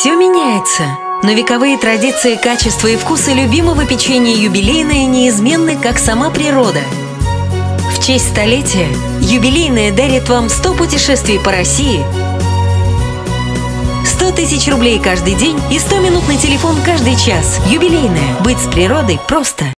Все меняется, но вековые традиции, качества и вкусы любимого печенья юбилейное неизменны, как сама природа. В честь столетия юбилейное дарит вам 100 путешествий по России, 100 тысяч рублей каждый день и 100 минут на телефон каждый час. Юбилейное. Быть с природой просто.